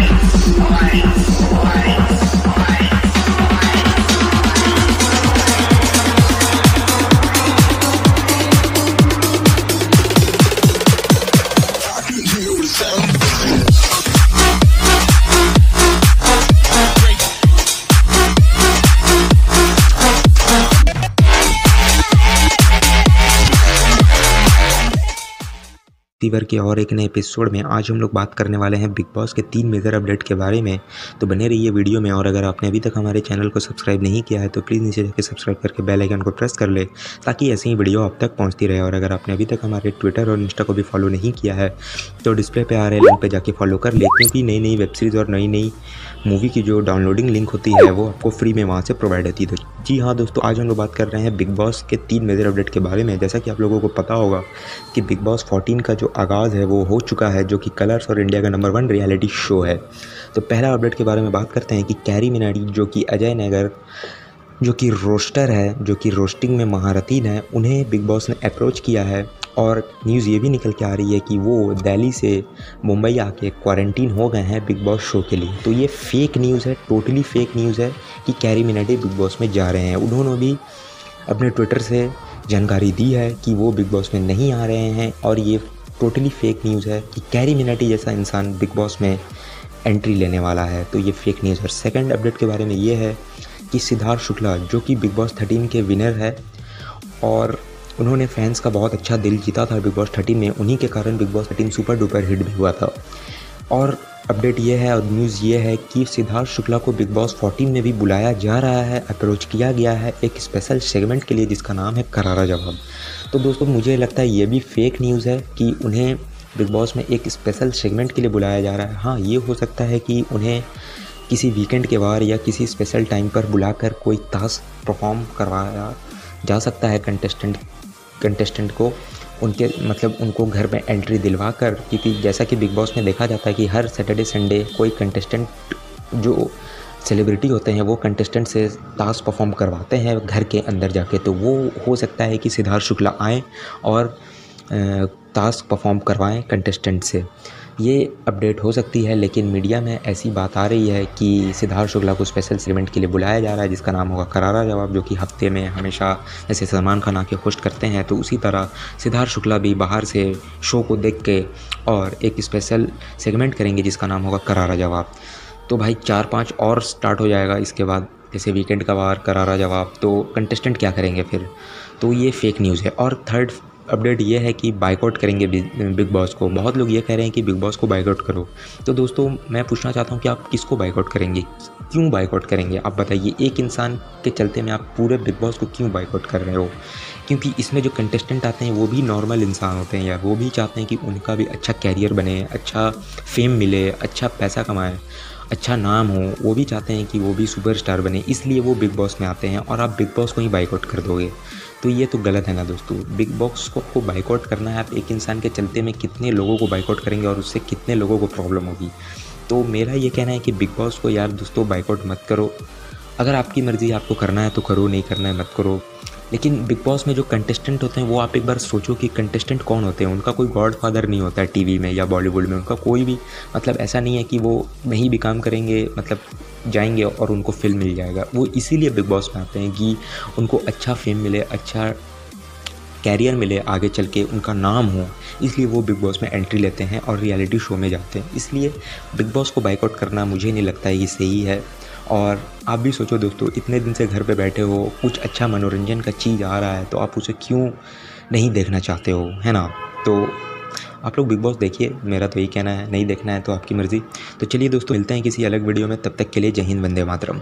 lights, lights, lights. तीवर के और एक नए एपिसोड में आज हम लोग बात करने वाले हैं बिग बॉस के तीन मेजर अपडेट के बारे में। तो बने रहिए वीडियो में और अगर आपने अभी तक हमारे चैनल को सब्सक्राइब नहीं किया है तो प्लीज़ नीचे जाकर सब्सक्राइब करके बेल आइकन को प्रेस कर ले, ताकि ऐसे ही वीडियो आप तक पहुँचती रहे और अगर आपने अभी तक हमारे ट्विटर और इंस्टा को भी फॉलो नहीं किया है तो डिस्प्ले पर आ रहे लिंक पर जाके फॉलो कर ले, क्योंकि नई नई वेब सीरीज़ और नई नई मूवी की जो डाउनलोडिंग लिंक होती है, वो आपको फ्री में वहाँ से प्रोवाइड होती है। तो जी हाँ दोस्तों, आज हम लोग बात कर रहे हैं बिग बॉस के तीन मेजर अपडेट के बारे में। जैसा कि आप लोगों को पता होगा कि बिग बॉस 14 का जो आगाज़ है, वो हो चुका है, जो कि कलर्स और इंडिया का नंबर वन रियलिटी शो है। तो पहला अपडेट के बारे में बात करते हैं कि कैरी मिनाडी, जो कि अजय नगर, जो कि रोस्टर है, जो कि रोस्टिंग में महारथीन है, उन्हें बिग बॉस ने अप्रोच किया है और न्यूज़ ये भी निकल के आ रही है कि वो दिल्ली से मुंबई आके क्वारंटीन हो गए हैं बिग बॉस शो के लिए। तो ये फेक न्यूज़ है टोटली फेक न्यूज़ है कि कैरी मिनाटी बिग बॉस में जा रहे हैं। उन्होंने भी अपने ट्विटर से जानकारी दी है कि वो बिग बॉस में नहीं आ रहे हैं और ये टोटली फेक न्यूज़ है कि कैरी मिनाटी जैसा इंसान बिग बॉस में एंट्री लेने वाला है। तो ये फेक न्यूज़ है। सेकेंड अपडेट के बारे में ये है कि सिद्धार्थ शुक्ला, जो कि बिग बॉस थर्टीन के विनर है, और उन्होंने फैंस का बहुत अच्छा दिल जीता था बिग बॉस थर्टीन में। उन्हीं के कारण Bigg Boss thirteen super duper hit भी हुआ था। और अपडेट ये है और न्यूज़ ये है कि सिद्धार्थ शुक्ला को बिग बॉस 14 में भी बुलाया जा रहा है अप्रोच किया गया है एक स्पेशल सेगमेंट के लिए जिसका नाम है करारा जवाब। तो दोस्तों, मुझे लगता है ये भी फेक न्यूज़ है कि उन्हें बिग बॉस में एक स्पेशल सेगमेंट के लिए बुलाया जा रहा है। हाँ ये हो सकता है कि उन्हें किसी वीकेंड के बार या किसी स्पेशल टाइम पर बुलाकर कोई टास्क परफॉर्म करवाया जा सकता है कंटेस्टेंट कंटेस्टेंट को। उनके मतलब उनको घर में एंट्री दिलवा कर क्योंकि जैसा कि बिग बॉस में देखा जाता है कि हर सैटरडे संडे कोई कंटेस्टेंट जो सेलिब्रिटी होते हैं, वो कंटेस्टेंट से टास्क परफॉर्म करवाते हैं घर के अंदर जाके। तो वो हो सकता है कि सिद्धार्थ शुक्ला आएँ और टास्क परफॉर्म करवाएँ कंटेस्टेंट से। ये अपडेट हो सकती है, लेकिन मीडिया में ऐसी बात आ रही है कि सिद्धार्थ शुक्ला को स्पेशल सेगमेंट के लिए बुलाया जा रहा है, जिसका नाम होगा करारा जवाब, जो कि हफ़्ते में हमेशा जैसे सलमान खान आके होस्ट करते हैं। तो उसी तरह सिद्धार्थ शुक्ला भी बाहर से शो को देख के और एक स्पेशल सेगमेंट करेंगे, जिसका नाम होगा करारा जवाब। तो भाई चार पाँच और स्टार्ट हो जाएगा, इसके बाद जैसे वीकेंड का बार करारा जवाब तो कंटेस्टेंट क्या करेंगे फिर? तो ये फेक न्यूज़ है। और थर्ड अपडेट ये है कि बाइकआउट करेंगे बिग बॉस को। बहुत लोग ये कह रहे हैं कि बिग बॉस को बाइकआउट करो। तो दोस्तों, मैं पूछना चाहता हूँ कि आप किसको बाइकआउट करेंगे? क्यों बाइकआउट करेंगे? आप बताइए, एक इंसान के चलते में आप पूरे बिग बॉस को क्यों बाइकआउट कर रहे हो? क्योंकि इसमें जो कंटेस्टेंट आते हैं, वो भी नॉर्मल इंसान होते हैं यार। वो भी चाहते हैं कि उनका भी अच्छा कैरियर बने अच्छा फेम मिले अच्छा पैसा कमाए अच्छा नाम हो। वो भी चाहते हैं कि वो भी सुपरस्टार बने। इसलिए वो बिग बॉस में आते हैं और आप बिग बॉस को ही बाइकआउट कर दोगे। तो ये तो गलत है ना दोस्तों। बिग बॉस को आपको बाइकआउट करना है आप एक इंसान के चलते में कितने लोगों को बाइकआउट करेंगे और उससे कितने लोगों को प्रॉब्लम होगी। तो मेरा ये कहना है कि बिग बॉस को यार दोस्तों बाइकआउट मत करो। अगर आपकी मर्ज़ी आपको करना है तो करो, नहीं करना है मत करो। लेकिन बिग बॉस में जो कंटेस्टेंट होते हैं, वो आप एक बार सोचो कि कंटेस्टेंट कौन होते हैं? उनका कोई गॉड फादर नहीं होता है टीवी में या बॉलीवुड में, उनका कोई भी। मतलब ऐसा नहीं है कि वो नहीं भी काम करेंगे मतलब जाएँगे और उनको फ़िल्म मिल जाएगा। वो इसीलिए बिग बॉस में आते हैं कि उनको अच्छा फेम मिले अच्छा कैरियर मिले, आगे चल के उनका नाम हो। इसलिए वो बिग बॉस में एंट्री लेते हैं और रियलिटी शो में जाते हैं। इसलिए बिग बॉस को बाइकआउट करना मुझे नहीं लगता है कि सही है। और आप भी सोचो दोस्तों, इतने दिन से घर पे बैठे हो, कुछ अच्छा मनोरंजन का चीज़ आ रहा है तो आप उसे क्यों नहीं देखना चाहते हो, है ना? तो आप लोग बिग बॉस देखिए, मेरा तो यही कहना है, नहीं देखना है तो आपकी मर्ज़ी। तो चलिए दोस्तों, मिलते हैं किसी अलग वीडियो में, तब तक के लिए जय हिंद, वंदे मातरम।